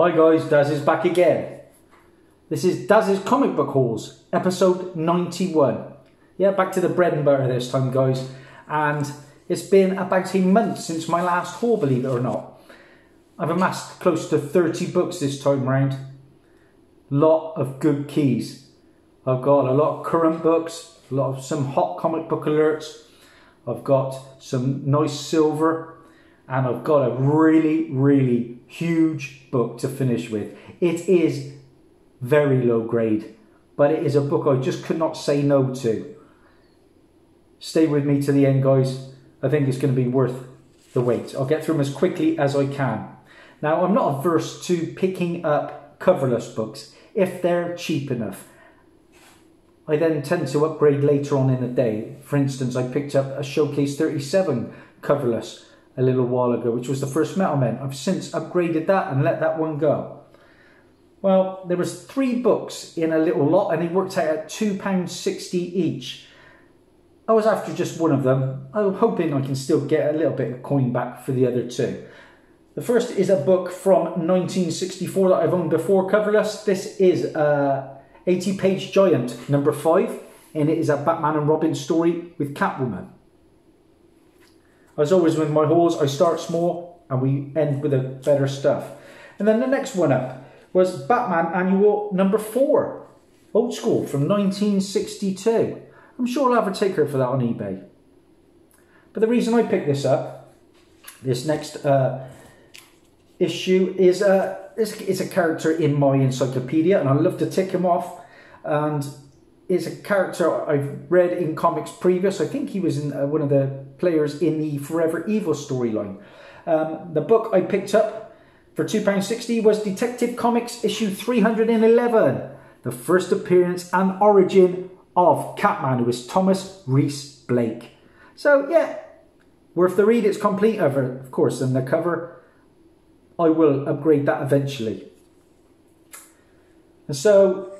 Hi guys, Daz is back again. This is Daz's Comic Book Hauls, episode 91. Yeah, back to the bread and butter this time, guys. And it's been about a month since my last haul, believe it or not. I've amassed close to 30 books this time round. Lot of good keys. I've got a lot of current books, a lot of some hot comic book alerts. I've got some nice silver and I've got a really, really huge book to finish with. It is very low grade, but it is a book I just could not say no to. Stay with me to the end, guys. I think it's going to be worth the wait. I'll get through them as quickly as I can. Now, I'm not averse to picking up coverless books if they're cheap enough. I then tend to upgrade later on in the day. For instance, I picked up a Showcase 37 coverless a little while ago, which was the first Metal Men. I've since upgraded that and let that one go. Well, there was three books in a little lot and they worked out at £2.60 each. I was after just one of them. I'm hoping I can still get a little bit of coin back for the other two. The first is a book from 1964 that I've owned before coverless. This is uh, a 80 page giant, number five, and it is a Batman and Robin story with Catwoman. As always with my hauls, I start small and we end with the better stuff. And then the next one up was Batman Annual number four, old school from 1962. I'm sure I'll have a taker for that on eBay. But the reason I picked this up, this next uh, issue, is uh, it's a character in my encyclopedia, and I love to tick him off. And is a character I've read in comics previous. I think he was in uh, one of the players in the Forever Evil storyline. Um, the book I picked up for £2.60 was Detective Comics issue 311, the first appearance and origin of Catman, who is Thomas Reese Blake. So, yeah, worth the read. It's complete, of course, and the cover, I will upgrade that eventually. And so,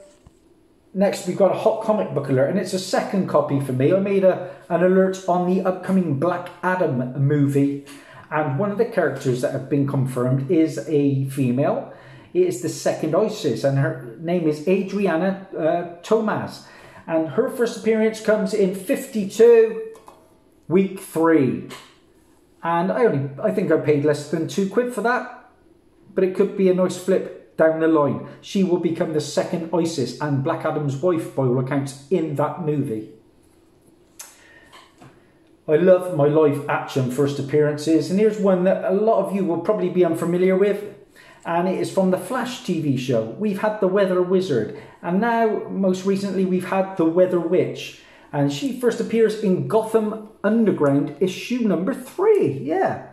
next we've got a hot comic book alert and it's a second copy for me. I made a, an alert on the upcoming Black Adam movie and one of the characters that have been confirmed is a female. It is the second Isis and her name is Adrianna uh, Tomaz and her first appearance comes in 52 week 3 and I only I think I paid less than 2 quid for that but it could be a nice flip down the line. She will become the second Isis and Black Adam's wife, by all accounts, in that movie. I love my live action first appearances, and here's one that a lot of you will probably be unfamiliar with, and it is from the Flash TV show. We've had the Weather Wizard, and now, most recently, we've had the Weather Witch, and she first appears in Gotham Underground issue number three. Yeah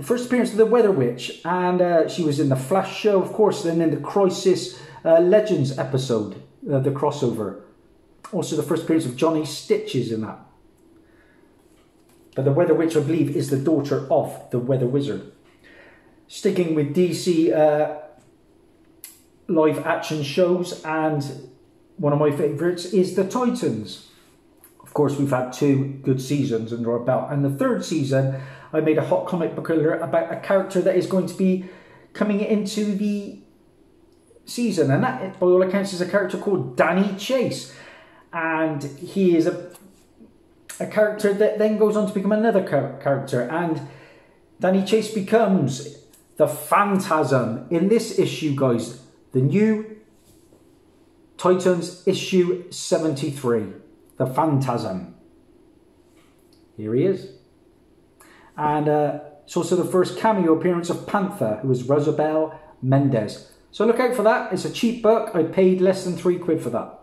the first appearance of the Weather Witch, and uh, she was in the Flash show, of course, then in the Crisis uh, Legends episode, uh, the crossover. Also, the first appearance of Johnny Stitches in that. But the Weather Witch, I believe, is the daughter of the Weather Wizard. Sticking with DC uh, live action shows, and one of my favourites is The Titans. Of course, we've had two good seasons under our belt, and the third season I made a hot comic book about a character that is going to be coming into the season, and that, by all accounts, is a character called Danny Chase, and he is a a character that then goes on to become another character, and Danny Chase becomes the Phantasm. In this issue, guys. The new Titans issue 73, the Phantasm. Here he is. And uh, it's also the first cameo appearance of Panther, who is Rosabel Mendez. So look out for that. It's a cheap book. I paid less than three quid for that.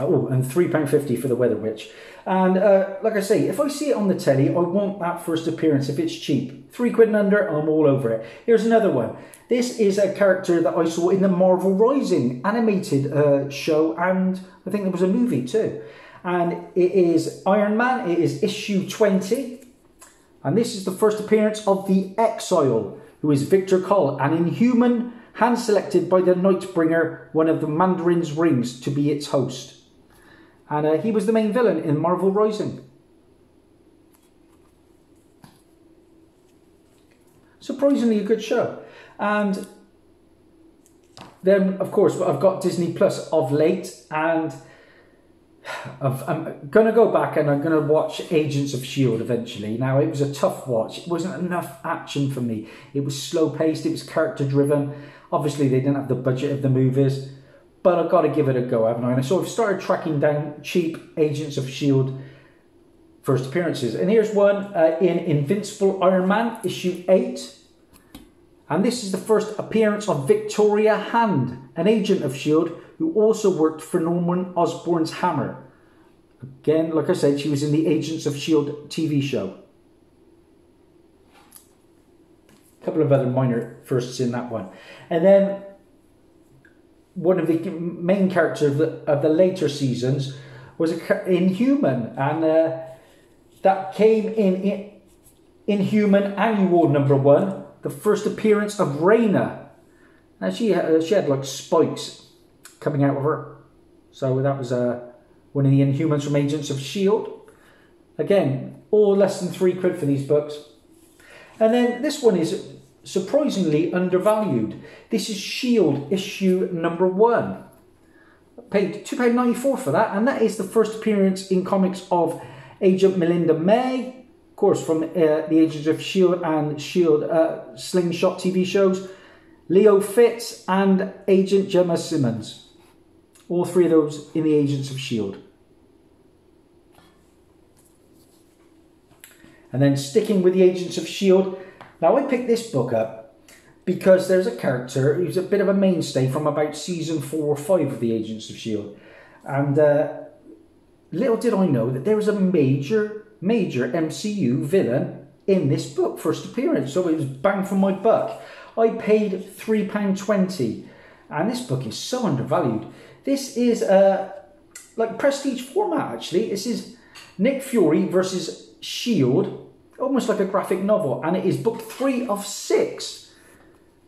Oh, and £3.50 for the Weather Witch. And uh, like I say, if I see it on the telly, I want that first appearance if it's cheap. Three quid and under, I'm all over it. Here's another one. This is a character that I saw in the Marvel Rising animated uh, show, and I think there was a movie too and it is Iron Man. It is issue 20. And this is the first appearance of the Exile, who is Victor Kohl, an inhuman hand selected by the Nightbringer, one of the Mandarin's rings, to be its host. And uh, he was the main villain in Marvel Rising. surprisingly a good show. And then, of course, I've got Disney Plus of late, and i am going to go back and I'm going to watch Agents of S.H.I.E.L.D. eventually. Now, it was a tough watch. It wasn't enough action for me. It was slow paced, it was character driven. Obviously, they didn't have the budget of the movies, but I've got to give it a go, haven't I? And so I've started tracking down cheap Agents of S.H.I.E.L.D. first appearances. And here's one uh, in Invincible Iron Man, issue 8. And this is the first appearance of Victoria Hand, an agent of S.H.I.E.L.D who also worked for Norman Osborn's Hammer. Again, like I said, she was in the Agents of S.H.I.E.L.D. TV show. A couple of other minor firsts in that one. And then one of the main characters of the, of the later seasons was a Inhuman, and uh, that came in, in Inhuman Annual number one, the first appearance of Raina. And she, uh, she had like spikes coming out of her. So that was uh, one of the Inhumans from Agents of S.H.I.E.L.D. Again, all less than three quid for these books. And then this one is surprisingly undervalued. This is S.H.I.E.L.D. issue number one. Paid £2.94 for that, and that is the first appearance in comics of Agent Melinda May, of course, from uh, the Agents of S.H.I.E.L.D. and S.H.I.E.L.D. Uh, Slingshot TV shows, Leo Fitz, and Agent Jemma Simmons. All three of those in the Agents of S.H.I.E.L.D. And then sticking with the Agents of S.H.I.E.L.D., now I picked this book up because there's a character who's a bit of a mainstay from about season four or five of the Agents of S.H.I.E.L.D. And uh, little did I know that there was a major, major MCU villain in this book, first appearance. So it was bang for my buck. I paid £3.20 and this book is so undervalued. This is a like prestige format actually. This is Nick Fury versus Shield, almost like a graphic novel, and it is book three of six.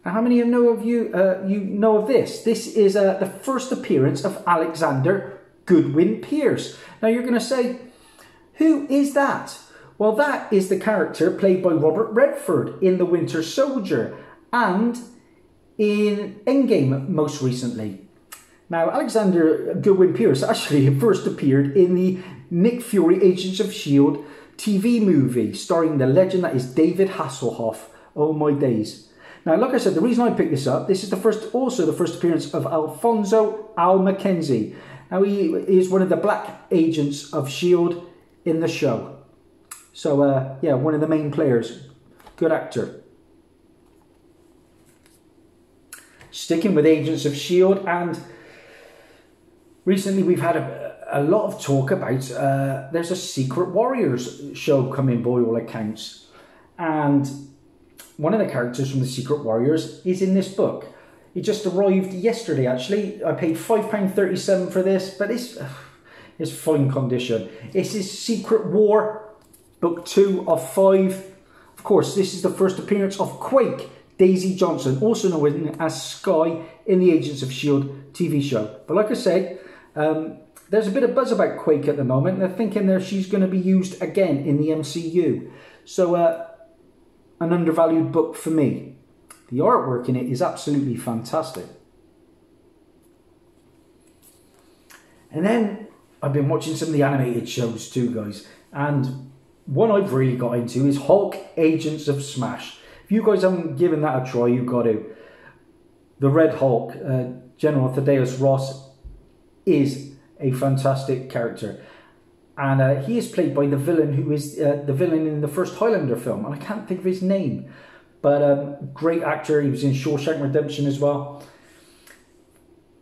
Now, how many of know of you uh, you know of this? This is uh, the first appearance of Alexander Goodwin Pierce. Now you're going to say, who is that? Well, that is the character played by Robert Redford in The Winter Soldier and in Endgame most recently. Now, Alexander Goodwin Pierce actually first appeared in the Nick Fury Agents of S.H.I.E.L.D. TV movie starring the legend that is David Hasselhoff. Oh my days. Now, like I said, the reason I picked this up, this is the first, also the first appearance of Alphonso Al Mackenzie. Now, he is one of the black agents of S.H.I.E.L.D. in the show. So, uh, yeah, one of the main players. Good actor. Sticking with Agents of S.H.I.E.L.D. and recently we've had a, a lot of talk about uh, there's a Secret Warriors show coming by all accounts, and one of the characters from the Secret Warriors is in this book. It just arrived yesterday. Actually, I paid five pound thirty seven for this, but it's it's fine condition. This is Secret War, book two of five. Of course, this is the first appearance of Quake, Daisy Johnson, also known as Skye in the Agents of S.H.I.E.L.D. TV show. But like I said, um, there's a bit of buzz about Quake at the moment. They're thinking that she's going to be used again in the MCU. So, uh, an undervalued book for me. The artwork in it is absolutely fantastic. And then I've been watching some of the animated shows too, guys. And one I've really got into is Hulk Agents of Smash. If you guys haven't given that a try, you've got to. The Red Hulk, uh, General Thaddeus Ross, is a fantastic character. And uh, he is played by the villain who is uh, the villain in the first Highlander film. And I can't think of his name. But um, great actor. He was in Shawshank Redemption as well.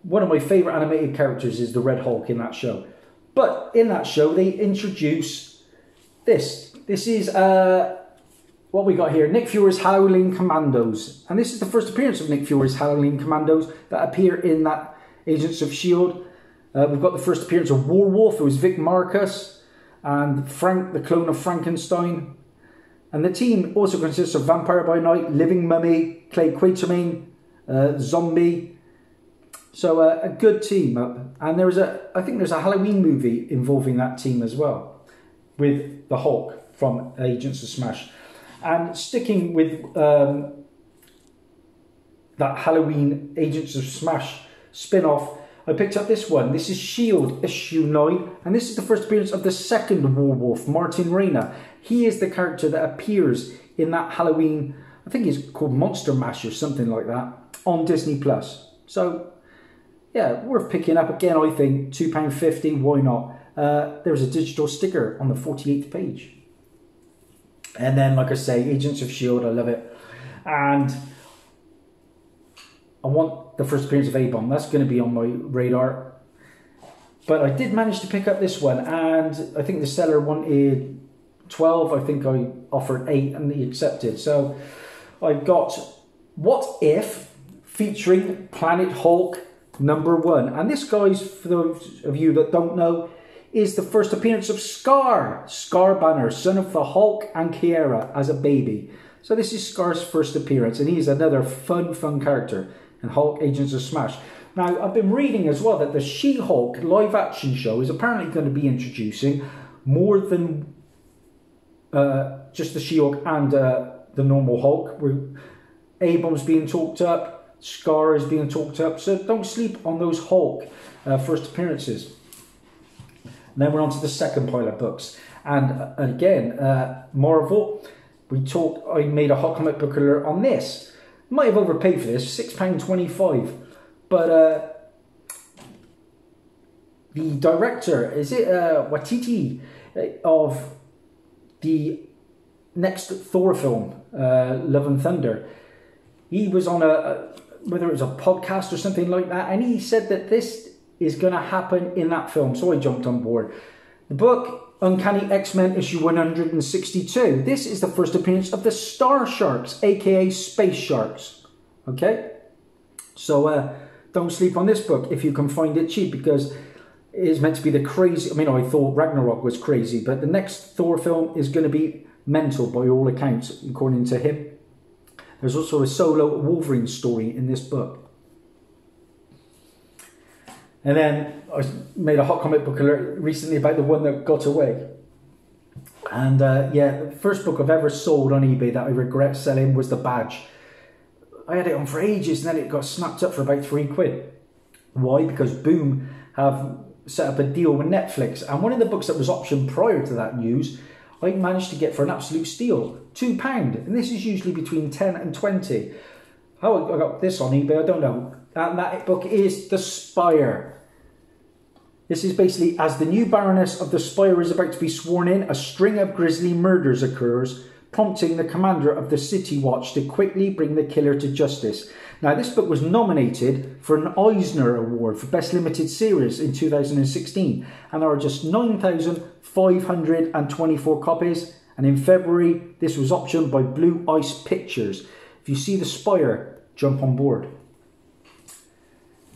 One of my favourite animated characters is the Red Hulk in that show. But in that show, they introduce this. This is uh, what we got here. Nick Fury's Howling Commandos. And this is the first appearance of Nick Fury's Howling Commandos that appear in that Agents of S.H.I.E.L.D. Uh, we've got the first appearance of Warwolf, who is Vic Marcus, and Frank, the clone of Frankenstein. And the team also consists of Vampire by Night, Living Mummy, Clay Quatermain, uh, Zombie. So uh, a good team. And there is a, I think there's a Halloween movie involving that team as well, with the Hulk from Agents of Smash. And sticking with um, that Halloween Agents of Smash spin off, I picked up this one. This is Shield issue 9, and this is the first appearance of the second werewolf, Martin Rayner. He is the character that appears in that Halloween, I think it's called Monster Mash or something like that, on Disney Plus. So, yeah, worth picking up. Again, I think £2.50, why not? Uh, there's a digital sticker on the 48th page. And then, like I say, Agents of S.H.I.E.L.D., I love it. And I want the first appearance of A-Bomb. That's going to be on my radar. But I did manage to pick up this one, and I think the seller wanted 12. I think I offered 8, and he accepted. So I got What If featuring Planet Hulk number one. And this, guys, for those of you that don't know, is the first appearance of Skaar, Skaar Banner, son of the Hulk and Caiera as a baby. So this is Skaar's first appearance, and he's another fun, fun character and Hulk Agents of Smash. Now, I've been reading as well that the She Hulk live action show is apparently going to be introducing more than uh, just the She Hulk and uh, the normal Hulk. A-Bomb's being talked up, Skaar is being talked up, so don't sleep on those Hulk uh, first appearances. And then we're on to the second pile of books. And uh, again, uh, Marvel, we talked, I made a hot comic book alert on this might have overpaid for this, £6.25. But uh, the director, is it uh, Waititi, uh, of the next Thor film, uh, Love and Thunder, he was on a, a, whether it was a podcast or something like that, and he said that this is going to happen in that film. So I jumped on board. The book Uncanny X-Men issue 162. This is the first appearance of the Star Sharks, aka Space Sharks. Okay? So uh, don't sleep on this book if you can find it cheap because it is meant to be the crazy. I mean, I thought Ragnarok was crazy, but the next Thor film is going to be mental by all accounts, according to him. There's also a solo Wolverine story in this book. And then I made a hot comic book alert recently about the one that got away. And uh, yeah, the first book I've ever sold on eBay that I regret selling was The Badge. I had it on for ages and then it got snapped up for about three quid. Why? Because Boom have set up a deal with Netflix. And one of the books that was optioned prior to that news, I managed to get for an absolute steal. £2. And this is usually between 10 and 20 How I got this on eBay, I don't know and that book is The Spire. This is basically as the new Baroness of the Spire is about to be sworn in, a string of grisly murders occurs, prompting the commander of the City Watch to quickly bring the killer to justice. Now, this book was nominated for an Eisner Award for Best Limited Series in 2016, and there are just 9,524 copies. And in February, this was optioned by Blue Ice Pictures. If you see The Spire, jump on board.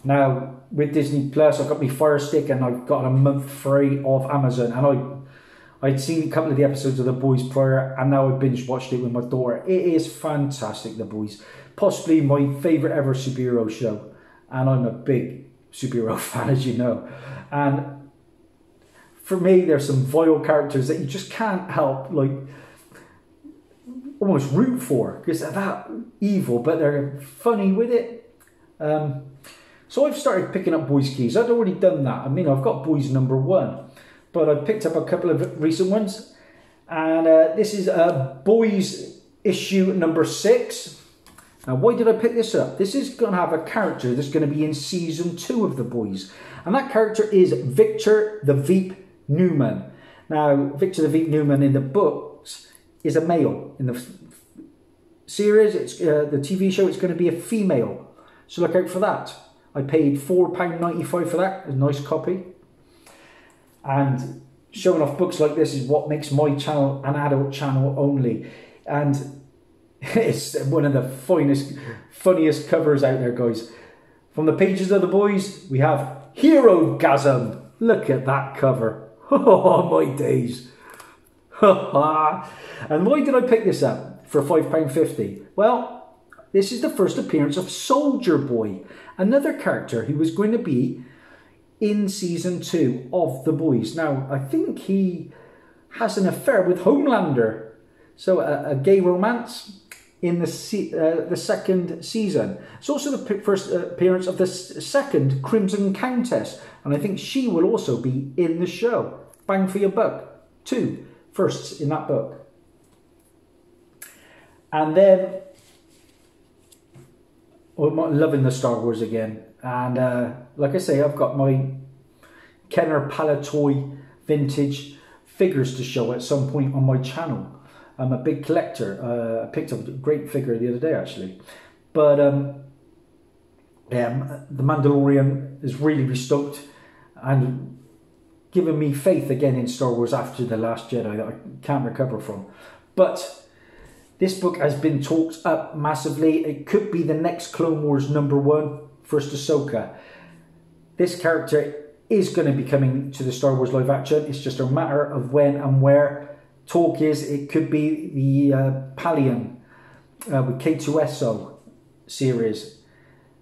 Now with Disney Plus, I've got my Fire Stick and I've got a month free of Amazon, and I I'd seen a couple of the episodes of The Boys prior, and now I binge watched it with my daughter. It is fantastic, The Boys, possibly my favorite ever superhero show, and I'm a big superhero fan, as you know, and for me, there's some vile characters that you just can't help like almost root for because they're that evil, but they're funny with it. Um, so I've started picking up Boys keys. I'd already done that. I mean, I've got Boys number one, but I picked up a couple of recent ones. And uh, this is uh, Boys issue number six. Now, why did I pick this up? This is going to have a character that's going to be in season two of The Boys. And that character is Victor the Veep Newman. Now, Victor the Veep Newman in the books is a male. In the series, it's uh, the TV show, it's going to be a female. So look out for that. I paid £4.95 for that, a nice copy. And showing off books like this is what makes my channel an adult channel only. And it's one of the finest, funniest covers out there, guys. From the pages of the boys, we have Herogasm. Look at that cover. Oh, my days. and why did I pick this up for £5.50? Well, this is the first appearance of Soldier Boy, another character who was going to be in season two of The Boys. Now, I think he has an affair with Homelander. So a, a gay romance in the se- uh, the second season. It's also the p- first uh, appearance of the s- second Crimson Countess, and I think she will also be in the show. Bang for your buck. Two firsts in that book. And then, loving the Star Wars again. And uh, like I say, I've got my Kenner Palitoy vintage figures to show at some point on my channel. I'm a big collector. Uh, I picked up a great figure the other day actually. But um, The Mandalorian is really restoked and given me faith again in Star Wars after The Last Jedi that I can't recover from. But this book has been talked up massively. It could be the next Clone Wars number one, first Ahsoka. This character is going to be coming to the Star Wars live action. It's just a matter of when and where. Talk is it could be the uh, Pellaeon uh, with K2SO series.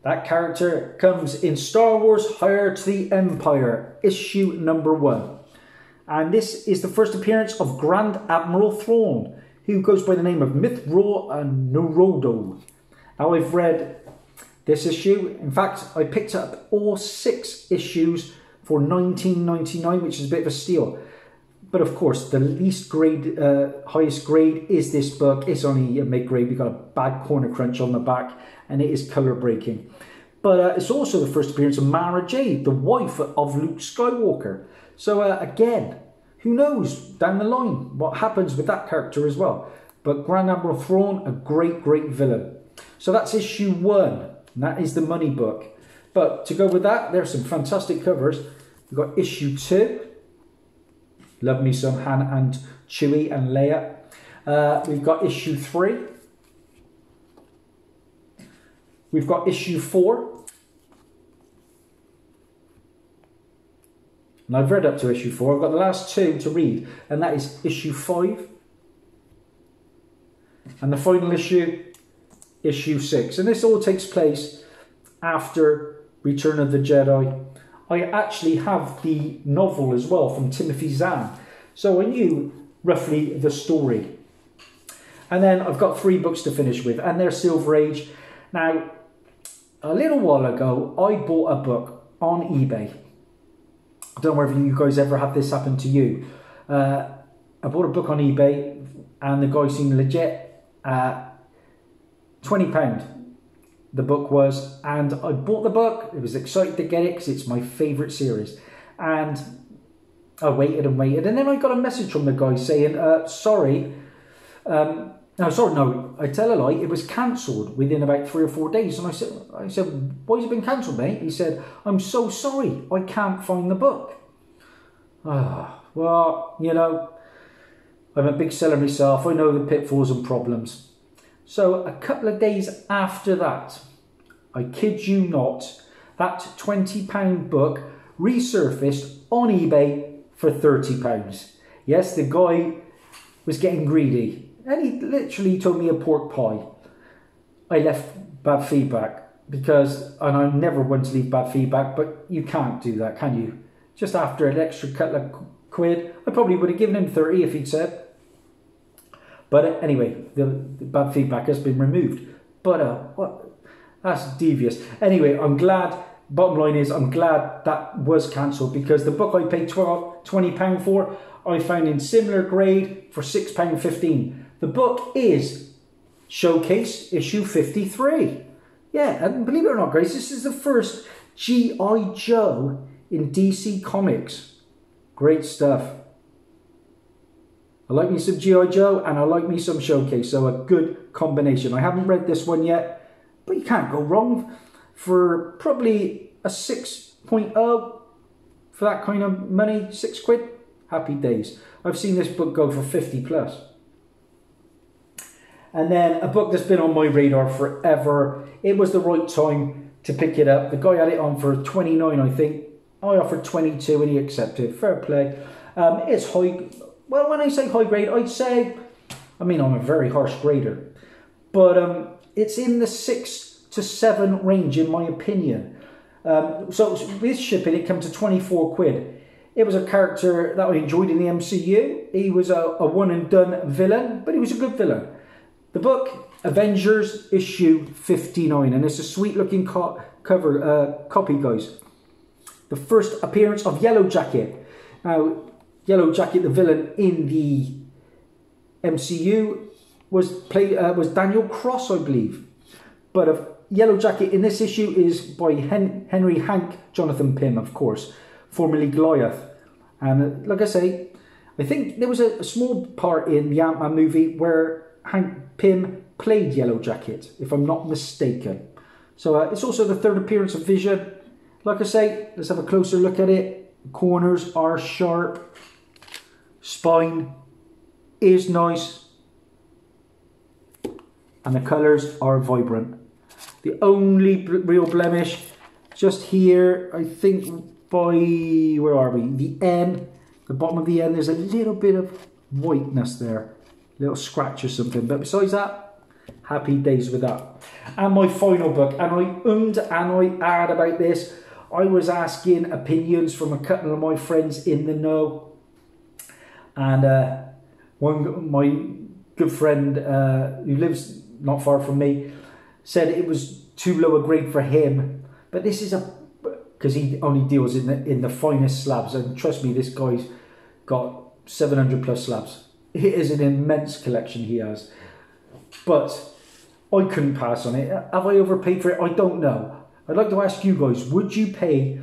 That character comes in Star Wars Heir to the Empire, issue number one. And this is the first appearance of Grand Admiral Thrawn, who goes by the name of Mitth'raw'nuruodo. Now, I've read this issue. In fact, I picked up all six issues for 19.99, which is a bit of a steal. But of course, the least grade, uh, highest grade is this book. It's only a mid grade. We've got a bad corner crunch on the back, and it is color breaking. But uh, it's also the first appearance of Mara Jade, the wife of Luke Skywalker. So uh, again, who knows down the line what happens with that character as well. But Grand Admiral Thrawn, a great, great villain. So that's issue one. And that is the money book. But to go with that, there's some fantastic covers. We've got issue two. Love me some Han and Chewie and Leia. Uh, we've got issue three. We've got issue four. And I've read up to issue four. I've got the last two to read, and that is issue five. And the final issue, issue six. And this all takes place after Return of the Jedi. I actually have the novel as well from Timothy Zahn. So I knew roughly the story. And then I've got three books to finish with, and they're Silver Age. Now, a little while ago, I bought a book on eBay. Don't know whether you guys ever have this happen to you. Uh, I bought a book on eBay, and the guy seemed legit. Uh, £20 the book was, and I bought the book. I was excited to get it because it's my favourite series. And I waited and waited, and then I got a message from the guy saying, uh, "Sorry, um, no, sorry, no, I tell a lie. It was cancelled within about three or four days." And I said, "I said, why has it been cancelled, mate?" He said, "I'm so sorry. I can't find the book." Ah, well, you know, I'm a big seller myself. I know the pitfalls and problems. So a couple of days after that, I kid you not, that £20 book resurfaced on eBay for £30. Yes, the guy was getting greedy and he literally told me a pork pie. I left bad feedback because, and I'm never one to leave bad feedback, but you can't do that, can you? Just after an extra couple of quid, I probably would have given him 30 if he'd said. But anyway, the, the bad feedback has been removed. But uh, what? That's devious. Anyway, I'm glad. Bottom line is, I'm glad that was cancelled because the book I paid 12, 20 pound for, I found in similar grade for six pound fifteen. The book is Showcase issue 53. Yeah, and believe it or not, guys, this is the first G.I. Joe in DC Comics. Great stuff. I like me some G.I. Joe and I like me some Showcase, so a good combination. I haven't read this one yet, but you can't go wrong for probably a 6.0 for that kind of money, six quid. Happy days. I've seen this book go for 50 plus. And then a book that's been on my radar forever. It was the right time to pick it up. The guy had it on for 29, I think. I offered 22 and he accepted. Fair play. Um, it's high. Well, when I say high grade, I'd say, I mean, I'm a very harsh grader, but um, it's in the six to seven range, in my opinion. Um, so with shipping, it comes to 24 quid. It was a character that I enjoyed in the MCU. He was a, a one and done villain, but he was a good villain. The book, Avengers issue 59, and it's a sweet looking co- cover uh, copy, guys. The first appearance of Yellow Jacket. Now, Yellow Jacket, the villain in the MCU, was play uh, was Daniel Cross, I believe. But a Yellow Jacket in this issue is by Hen- Henry Hank Jonathan Pym, of course, formerly Goliath. And uh, like I say, I think there was a, a small part in the Ant Man movie where Hank Pym played Yellow Jacket, if I'm not mistaken. So uh, it's also the third appearance of Vision. Like I say, let's have a closer look at it. Corners are sharp. Spine is nice. And the colours are vibrant. The only real blemish just here, I think by, where are we? The N, the bottom of the N, there's a little bit of whiteness there. Little scratch or something. But besides that, happy days with that. And my final book, and I ummed and I add about this. I was asking opinions from a couple of my friends in the know. And uh, one, my good friend uh, who lives not far from me said it was too low a grade for him. But this is a because he only deals in the in the finest slabs, and trust me, this guy's got seven hundred plus slabs. It is an immense collection he has, but I couldn't pass on it. Have I overpaid for it? I don't know. I'd like to ask you guys: Would you pay?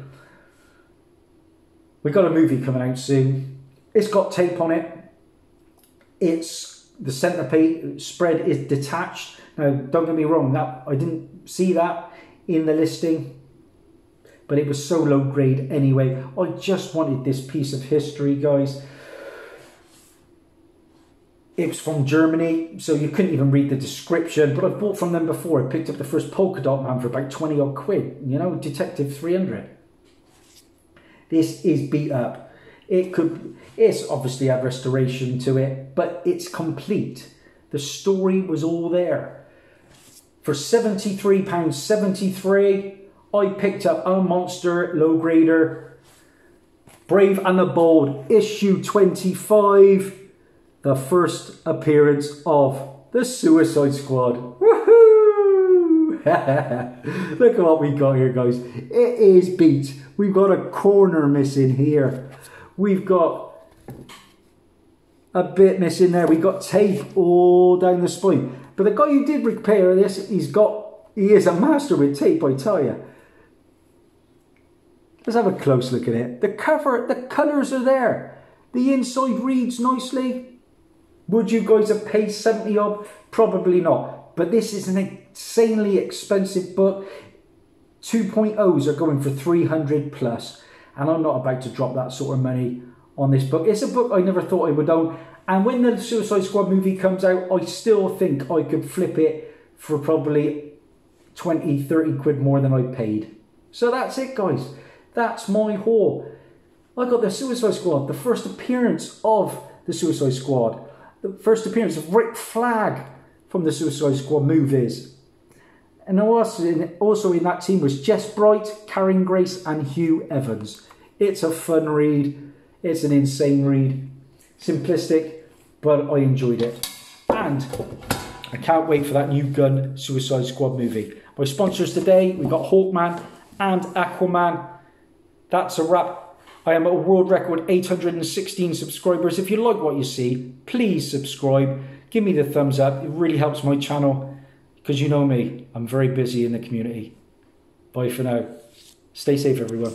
We've got a movie coming out soon. It's got tape on it. It's the centre spread is detached. Now, don't get me wrong. That I didn't see that in the listing but it was so low grade anyway. I just wanted this piece of history, guys. It was from Germany, so you couldn't even read the description, but I've bought from them before. I picked up the first Polka Dot Man for about 20 odd quid, you know, Detective 300. This is beat up. It could, it's obviously had restoration to it, but it's complete. The story was all there. For £73.73, I picked up a monster low grader, Brave and the Bold, issue 25, the first appearance of the Suicide Squad. Woohoo! Look at what we got here, guys. It is beat. We've got a corner missing here. We've got a bit missing there. We've got tape all down the spine. But the guy who did repair this, he's got, he is a master with tape, I tell you. Let's have a close look at it. The cover, the colours are there. The inside reads nicely. Would you guys have paid 70 odd? Probably not. But this is an insanely expensive book. 2.0s are going for 300 plus, And I'm not about to drop that sort of money on this book. It's a book I never thought I would own. And when the Suicide Squad movie comes out, I still think I could flip it for probably 20, 30 quid more than I paid. So that's it, guys. That's my haul. I got the Suicide Squad, the first appearance of the Suicide Squad, the first appearance of Rick Flag from the Suicide Squad movies. And also in, also in that team was Jess Bright, Karin Grace, and Hugh Evans. It's a fun read. It's an insane read. Simplistic, but I enjoyed it. And I can't wait for that new Gunn Suicide Squad movie. My sponsors today, we've got Hawkman and Aquaman. That's a wrap. I am at a world record 816 subscribers. If you like what you see, please subscribe. Give me the thumbs up. It really helps my channel because you know me, I'm very busy in the community. Bye for now. Stay safe, everyone.